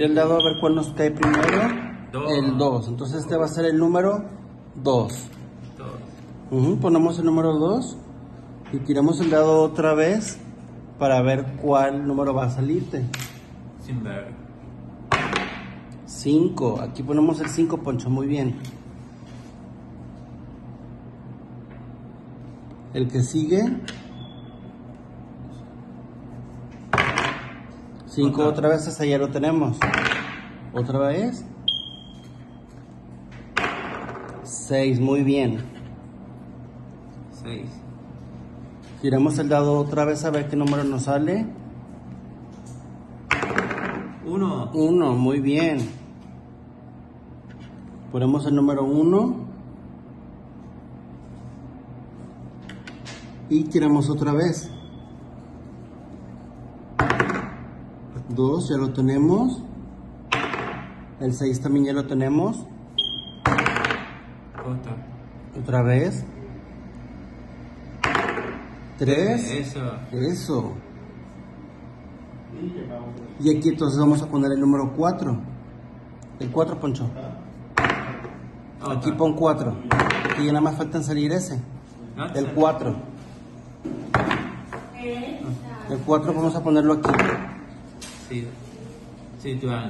El dado a ver cuál nos cae primero. Dos. El 2. Entonces este va a ser el número 2. Dos. ponemos el número 2 y tiramos el dado otra vez para ver cuál número va a salirte. Sin ver. 5. Aquí ponemos el 5, Poncho. Muy bien. El que sigue. 5 Otra. vez, hasta ya lo tenemos. Otra vez. 6, muy bien. Seis. Giramos el dado otra vez a ver qué número nos sale. Uno. 1, muy bien. Ponemos el número 1. Y tiramos otra vez. 2, ya lo tenemos. El 6 también ya lo tenemos. Otra. Otra vez. 3. Eso. Eso. Y aquí entonces vamos a poner el número 4. El 4, Poncho. Otra. Aquí pon 4. Aquí ya nada más falta en salir ese. Otra. El 4. El 4 vamos a ponerlo aquí. 这这段